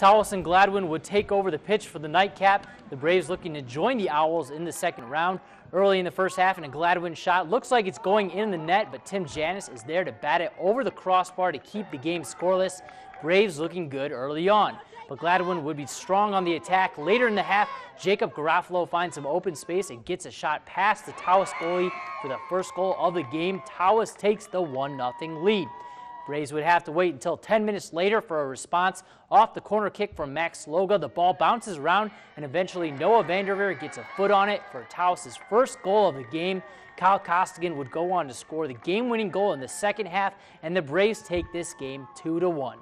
And Gladwin would take over the pitch for the nightcap. The Braves looking to join the Owls in the second round. Early in the first half, and a Gladwin shot looks like it's going in the net, but Tim Janis is there to bat it over the crossbar to keep the game scoreless. Braves looking good early on but Gladwin would be strong on the attack. Later in the half, Jacob Garofalo finds some open space and gets a shot past the Tawas goalie for the first goal of the game. Tawas takes the 1-0 lead. Braves would have to wait until 10 minutes later for a response off the corner kick from Max Loga. The ball bounces around and eventually Noah Vanderveer gets a foot on it for Tawas' first goal of the game. Kyle Costigan would go on to score the game-winning goal in the second half, and the Braves take this game 2-1.